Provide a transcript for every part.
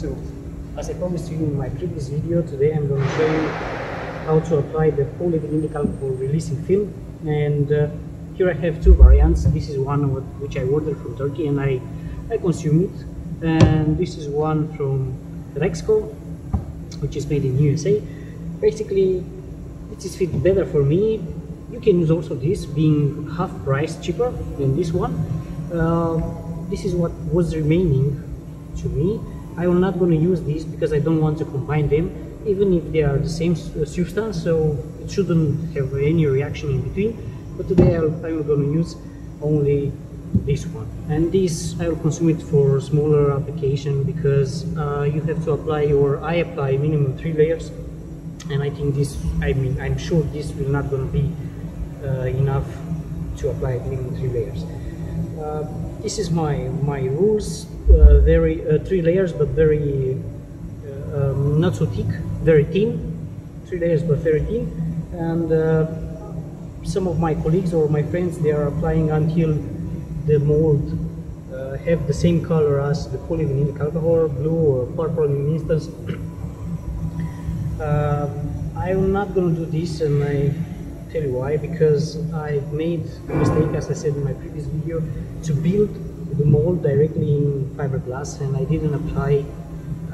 So, as I promised you in my previous video, today I'm going to show you how to apply the polyvinyl alcohol releasing film. And uh, here I have two variants. This is one which I ordered from Turkey and I, I consume it. And this is one from Rexco, which is made in USA. Basically, it is fit better for me. You can use also this, being half price cheaper than this one. Uh, this is what was remaining to me. I am not going to use these because I don't want to combine them even if they are the same uh, substance so it shouldn't have any reaction in between. But today i am going to use only this one. And this I will consume it for smaller application because uh, you have to apply or I apply minimum three layers. And I think this I mean I'm sure this will not going to be uh, enough to apply minimum three layers. Uh, this is my my rules uh, very uh, three layers but very uh, um, not so thick very thin. Three layers but very thin. And uh, some of my colleagues or my friends they are applying until the mold uh, have the same color as the polyvinylic alcohol blue or purple in instance. I'm not gonna do this and I tell you why because I made a mistake as I said in my previous video to build the mold directly in fiberglass and I didn't apply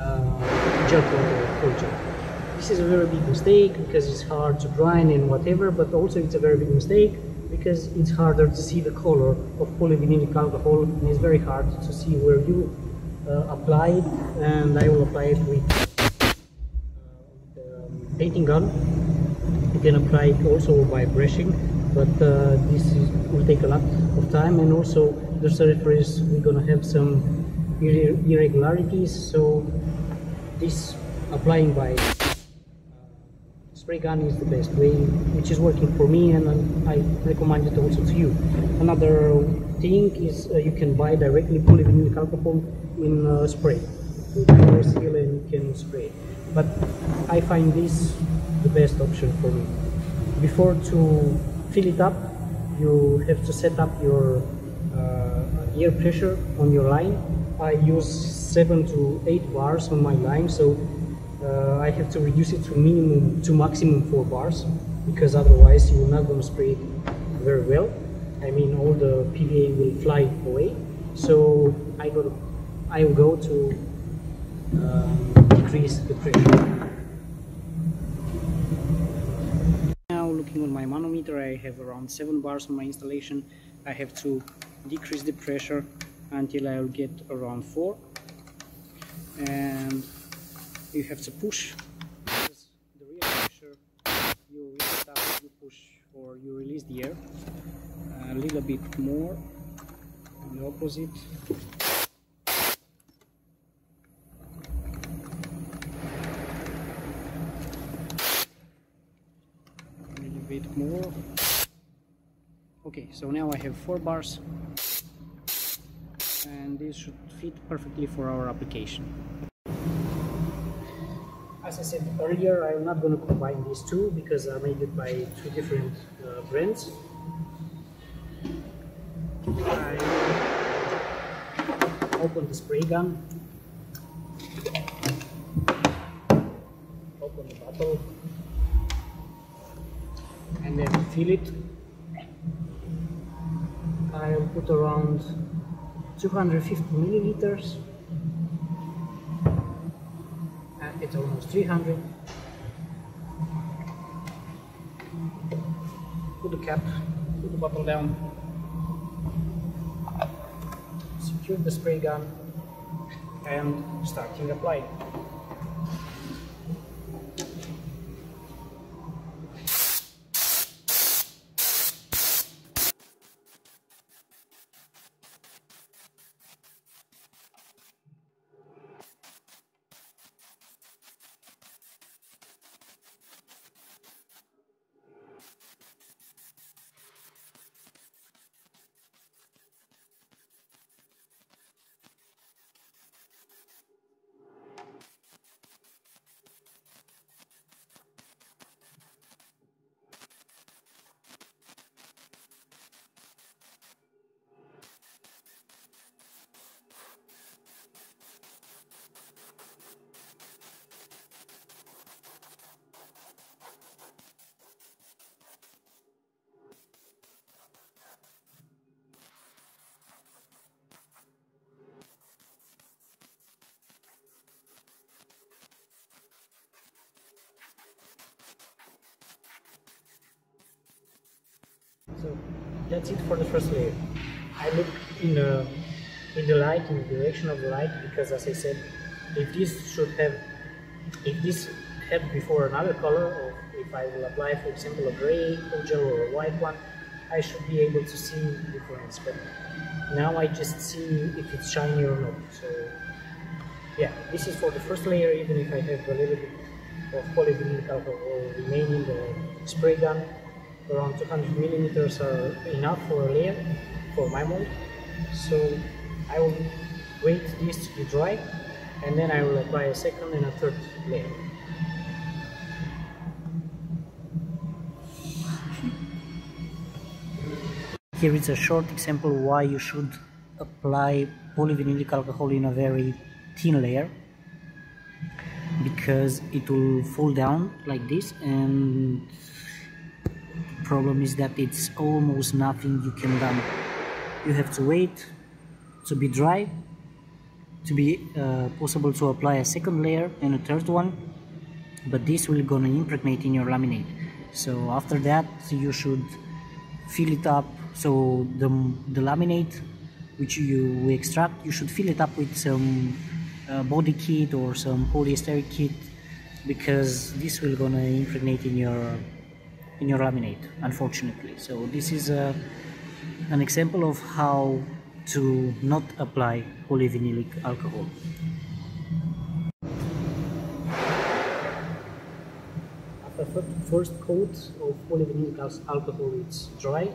uh, gel coat or gel. This is a very big mistake because it's hard to grind and whatever but also it's a very big mistake because it's harder to see the color of polyvinylic alcohol and it's very hard to see where you uh, apply it and I will apply it with, uh, um, painting gun you can apply it also by brushing but uh, this is, will take a lot of time. And also the surface we're gonna have some irregularities. So this applying by uh, spray gun is the best way which is working for me and I recommend it also to you. Another thing is uh, you can buy directly polyvinyl in uh, spray spray but I find this the best option for me. Before to fill it up you have to set up your uh, air pressure on your line. I use 7 to 8 bars on my line so uh, I have to reduce it to minimum to maximum 4 bars because otherwise you're not going to spray it very well. I mean all the PVA will fly away. So I go to, I will go to um, decrease the pressure. Now looking on my manometer I have around 7 bars on my installation. I have to decrease the pressure until I'll get around 4 and you have to push. The real pressure you you push or you release the air a little bit more. And the opposite a little bit more okay so now I have four bars and this should fit perfectly for our application. As I said earlier, I'm not going to combine these two because I made it by two different uh, brands. I open the spray gun, open the bottle, and then fill it. I'll put around 250 milliliters. And it's almost 300 put the cap put the bottle down. Secure the spray gun and starting applying that's it for the first layer. I look in the in the light, in the direction of the light, because as I said, if this should have, if this had before another color, or if I will apply, for example, a gray gel or a white one, I should be able to see the difference. But now I just see if it's shiny or not. So yeah, this is for the first layer, even if I have a little bit of polyvinyl alcohol remaining, the spray gun around 200 millimeters are enough for a layer for my mold. So I will wait this to be dry and then I will apply a second and a third layer. Here is a short example why you should apply polyvinylic alcohol in a very thin layer because it will fall down like this and problem is that it's almost nothing you can done you have to wait to be dry to be uh, possible to apply a second layer and a third one but this will gonna impregnate in your laminate. So after that you should fill it up. So the, the laminate which you extract you should fill it up with some uh, body kit or some polyester kit because this will gonna impregnate in your in your laminate unfortunately so this is a, an example of how to not apply polyvinylic alcohol. After first coat of polyvinylic alcohol it's dry,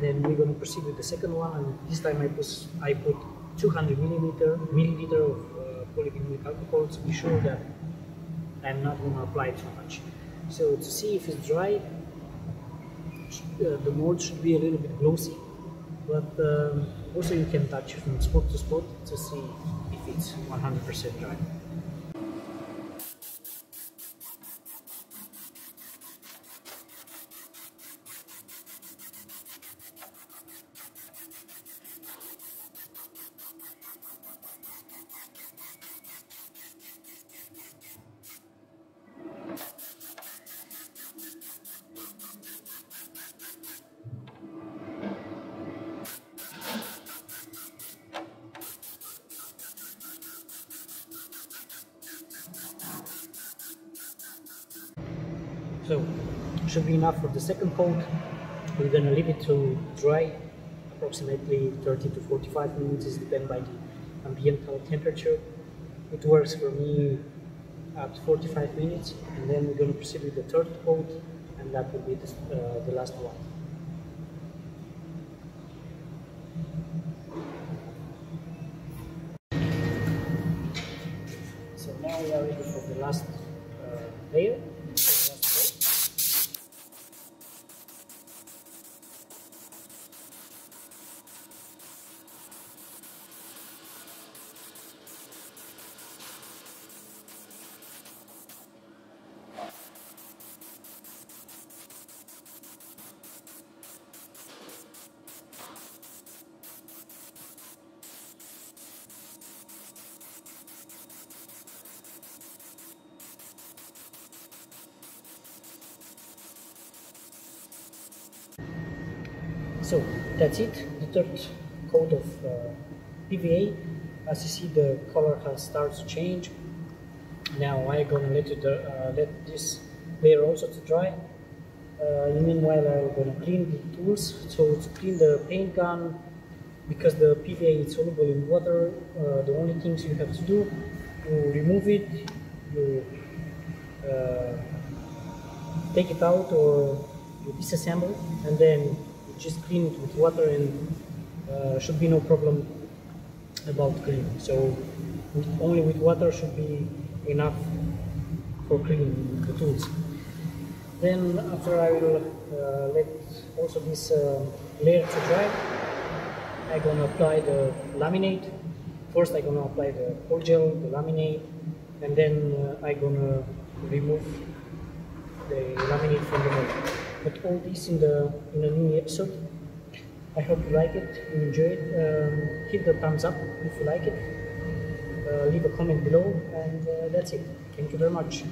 then we're going to proceed with the second one and this time I put, I put 200 millimeter, milliliter of uh, polyvinylic alcohol to be sure that I'm not going to apply too much. So to see if it's dry, uh, the mold should be a little bit glossy but um, also you can touch from spot to spot to see if it's 100% dry. So should be enough for the second coat. We're gonna leave it to dry approximately 30 to 45 minutes, is depend by the ambiental temperature. It works for me at 45 minutes and then we're gonna proceed with the third coat and that will be the, uh, the last one. So now we are ready for the last uh, layer. So that's it, the third coat of uh, PVA. As you see the color has started to change. Now I'm gonna let, it, uh, let this layer also to dry. Uh, meanwhile I'm gonna clean the tools. So to clean the paint gun, because the PVA is soluble in water, uh, the only things you have to do, you remove it, you uh, take it out or you disassemble and then just clean it with water and uh, should be no problem about cleaning. So with, only with water should be enough for cleaning the tools. Then after I will uh, let also this uh, layer to dry, I'm gonna apply the laminate. First I'm gonna apply the cold gel, the laminate, and then uh, I'm gonna remove the laminate from the mold but all this in the in a new episode. I hope you like it, you enjoy it. Um, hit the thumbs up if you like it. Uh, leave a comment below, and uh, that's it. Thank you very much.